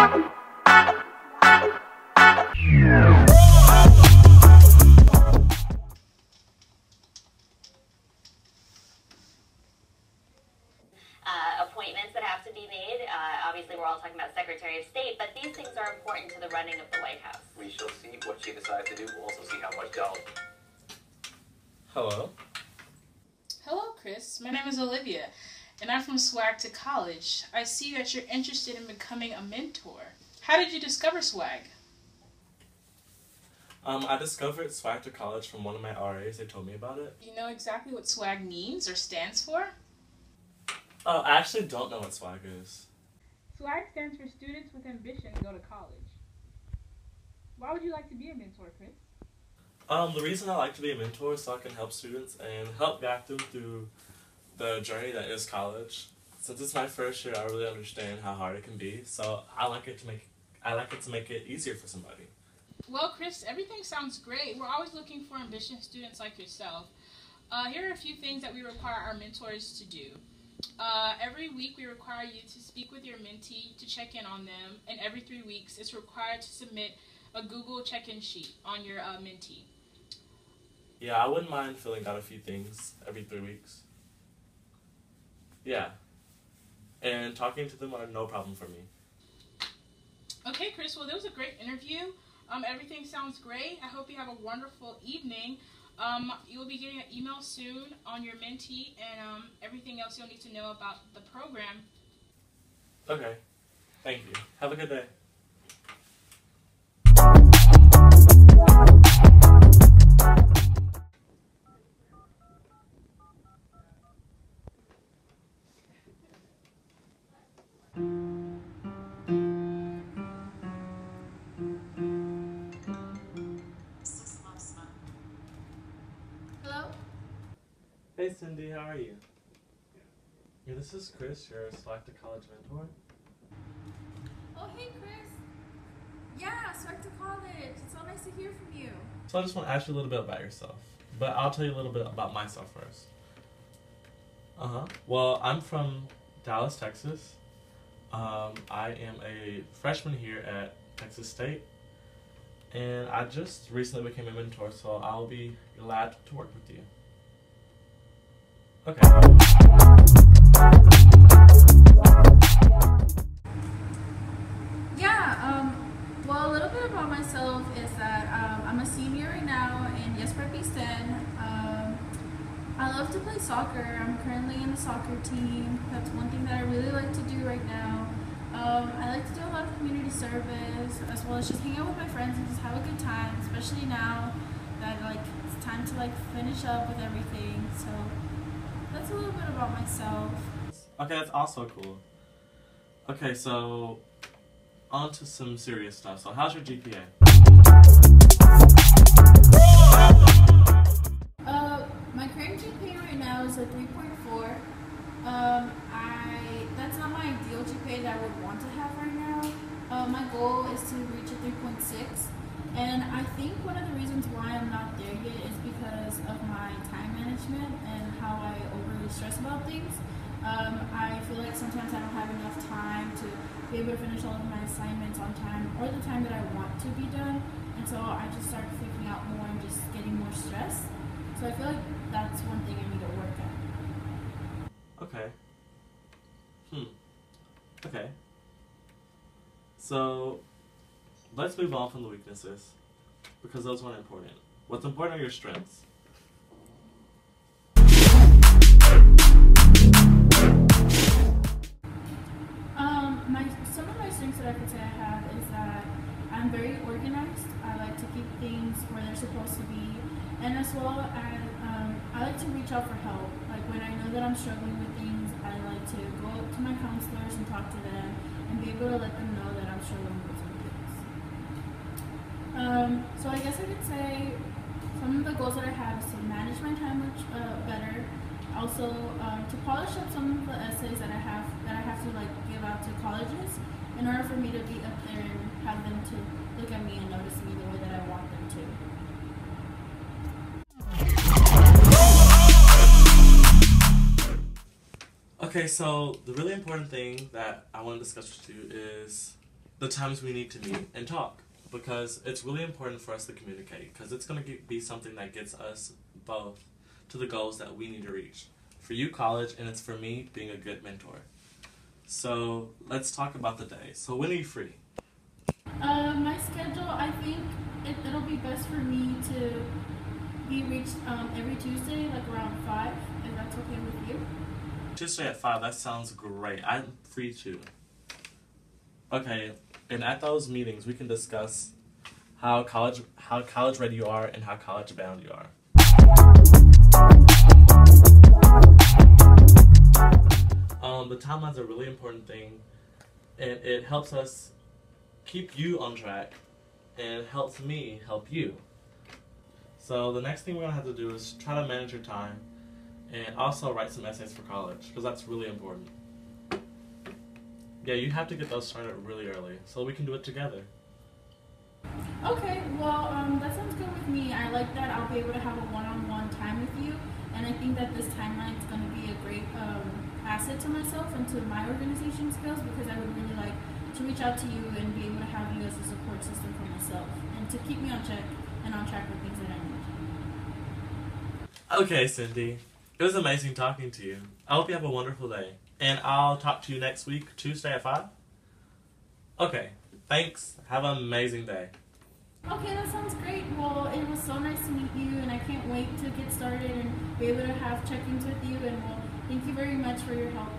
uh, appointments that have to be made. Uh, obviously, we're all talking about Secretary of State, but these things are important to the running of the White House. We shall see what she decides to do. We'll also see how much dollars. Hello. Hello, Chris. My name is Olivia, and I'm from Swag to College. I see that you're interested in becoming a mentor. How did you discover Swag? Um, I discovered Swag to College from one of my RAs. They told me about it. You know exactly what Swag means or stands for? Oh, I actually don't know what Swag is. SWAG stands for Students with Ambition to Go to College. Why would you like to be a mentor, Chris? Um, the reason I like to be a mentor is so I can help students and help guide them through the journey that is college. Since it's my first year, I really understand how hard it can be. So I like it to make I like it to make it easier for somebody. Well, Chris, everything sounds great. We're always looking for ambitious students like yourself. Uh, here are a few things that we require our mentors to do. Uh, every week, we require you to speak with your mentee to check in on them, and every three weeks, it's required to submit a Google check-in sheet on your uh, mentee. Yeah, I wouldn't mind filling out a few things every three weeks. Yeah. And talking to them are no problem for me. Okay, Chris. Well, that was a great interview. Um, everything sounds great. I hope you have a wonderful evening. Um, you will be getting an email soon on your mentee and um, everything else you'll need to know about the program. Okay. Thank you. Have a good day. Are you? Yeah, this is Chris, your Swag to College mentor. Oh, hey, Chris. Yeah, start to college. It's so nice to hear from you. So I just want to ask you a little bit about yourself, but I'll tell you a little bit about myself first. Uh huh. Well, I'm from Dallas, Texas. Um, I am a freshman here at Texas State, and I just recently became a mentor, so I'll be glad to work with you. Okay. Yeah, um, well, a little bit about myself is that um, I'm a senior right now in East End. Um, I love to play soccer. I'm currently in the soccer team. That's one thing that I really like to do right now. Um, I like to do a lot of community service as well as just hang out with my friends and just have a good time, especially now that like it's time to like finish up with everything. So that's a little bit about myself. Okay, that's also cool. Okay, so on to some serious stuff. So, how's your GPA? Uh, my current GPA right now is a 3.4. Um, I that's not my ideal GPA that I would want to have right now. Uh, my goal is to reach a 3.6, and I think one of the reasons why I'm not there yet is because of my time management and how I overly stress about things. Um, I feel like sometimes I don't have enough time to be able to finish all of my assignments on time or the time that I want to be done, and so I just start freaking out more and just getting more stressed. So I feel like that's one thing I need to work at. Okay. Hmm. Okay. So, let's move on from the weaknesses because those weren't important. What's important are your strengths. Um, my some of my strengths that I could say I have is that I'm very organized. I like to keep things where they're supposed to be, and as well as um, I like to reach out for help. Like when I know that I'm struggling with things, I like to go up to my counselors and talk to them, and be able to let them know that I'm struggling with. Um, so I guess I could say some of the goals that I have is to manage my time much uh, better. Also, um, to polish up some of the essays that I have that I have to like give out to colleges in order for me to be up there and have them to look at me and notice me the way that I want them to. Okay, so the really important thing that I want to discuss with you is the times we need to meet and talk because it's really important for us to communicate because it's going to be something that gets us both to the goals that we need to reach. For you, college, and it's for me being a good mentor. So let's talk about the day. So when are you free? Uh, my schedule, I think it, it'll be best for me to be reached um, every Tuesday, like around 5, if that's okay with you. Tuesday at 5, that sounds great. I'm free too. Okay, and at those meetings, we can discuss how college how college ready you are and how college bound you are. Um, the timelines are a really important thing, and it helps us keep you on track, and helps me help you. So the next thing we're gonna have to do is try to manage your time, and also write some essays for college because that's really important. Yeah, you have to get those started really early so we can do it together. Okay, well, um, that sounds good with me. I like that I'll be able to have a one-on-one time with you, and I think that this timeline is going to be a great um, asset to myself and to my organization skills because I would really like to reach out to you and be able to have you as a support system for myself and to keep me on check and on track with things that I need. Okay, Cindy. It was amazing talking to you. I hope you have a wonderful day. And I'll talk to you next week, Tuesday at 5. Okay, thanks. Have an amazing day. Okay, that sounds great. Well, it was so nice to meet you, and I can't wait to get started and be able to have check ins with you. And well, thank you very much for your help.